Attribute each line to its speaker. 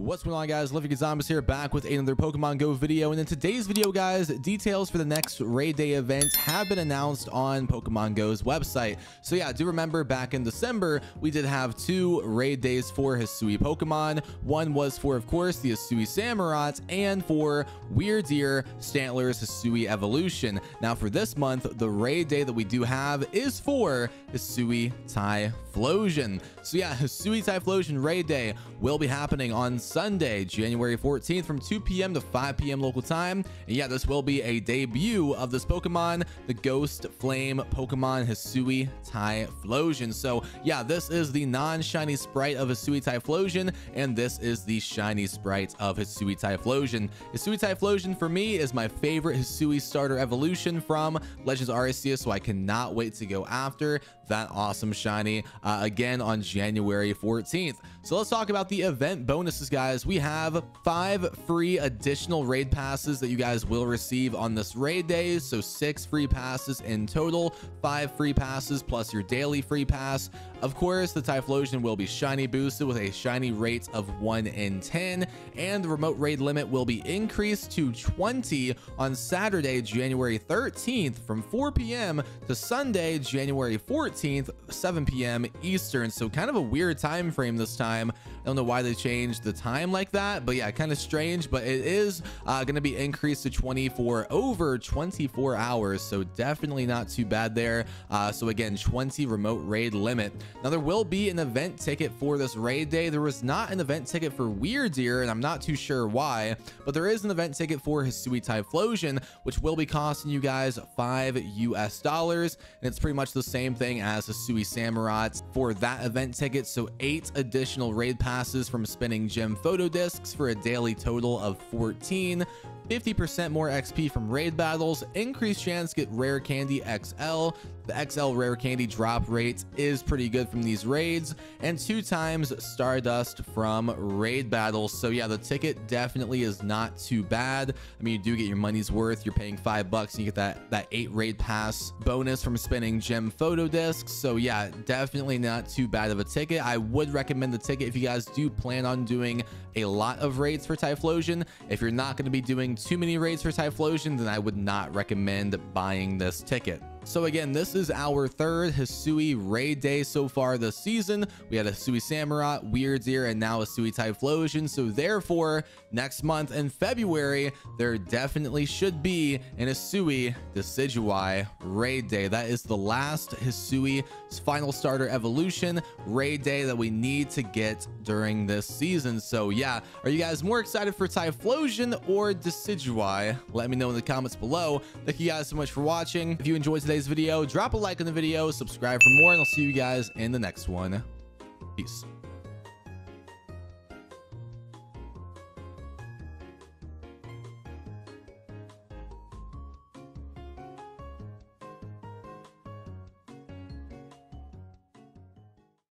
Speaker 1: What's going on guys? Luffy Zombies here back with another Pokemon Go video and in today's video guys details for the next raid day event have been announced on Pokemon Go's website. So yeah do remember back in December we did have two raid days for Hisui Pokemon. One was for of course the Hisui Samurott and for Wyrdeer Stantler's Hisui Evolution. Now for this month the raid day that we do have is for Hisui Typhlosion. So yeah Hisui Typhlosion raid day will be happening on Sunday, January 14th from 2 p.m. to 5 p.m. local time. And yeah, this will be a debut of this Pokemon, the Ghost Flame Pokemon Hisui Typhlosion. So yeah, this is the non-shiny sprite of Hisui Typhlosion, and this is the shiny sprite of Hisui Typhlosion. Hisui Typhlosion for me is my favorite Hisui starter evolution from Legends Arceus, so I cannot wait to go after that awesome shiny uh, again on January 14th. So let's talk about the event bonuses, guys. Guys, we have five free additional raid passes that you guys will receive on this raid day. So six free passes in total, five free passes plus your daily free pass. Of course, the Typhlosion will be shiny boosted with a shiny rate of 1 in 10, and the remote raid limit will be increased to 20 on Saturday, January 13th from 4 p.m. to Sunday, January 14th, 7 p.m. Eastern. So kind of a weird time frame this time. I don't know why they changed the time like that, but yeah, kind of strange, but it is uh, going to be increased to 24 over 24 hours. So definitely not too bad there. Uh, so again, 20 remote raid limit. Now there will be an event ticket for this raid day. There was not an event ticket for Wyrdeer, and I'm not too sure why, but there is an event ticket for Hisui Typhlosion, which will be costing you guys five US dollars. And it's pretty much the same thing as Hisui Samurott for that event ticket. So eight additional raid passes from spinning gym photo discs for a daily total of 14 50% more XP from raid battles, increased chance get rare candy XL. The XL rare candy drop rate is pretty good from these raids, and two times Stardust from raid battles. So yeah, the ticket definitely is not too bad. I mean, you do get your money's worth. You're paying five bucks, and you get that that eight raid pass bonus from spinning gym photo discs. So yeah, definitely not too bad of a ticket. I would recommend the ticket if you guys do plan on doing a lot of raids for Typhlosion. If you're not going to be doing too many raids for Typhlosion, then I would not recommend buying this ticket. So again, this is our third Hisui raid day so far this season. We had a Hisui Samurott, Wyrdeer, and now a Hisui Typhlosion. So therefore, next month in February, there definitely should be an Hisui Decidueye raid day. That is the last Hisui final starter evolution raid day that we need to get during this season. So yeah, are you guys more excited for Typhlosion or Decidueye? Let me know in the comments below. Thank you guys so much for watching. If you enjoyed today's video, drop a like on the video, subscribe for more, and I'll see you guys in the next one. Peace.